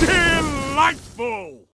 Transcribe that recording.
Delightful!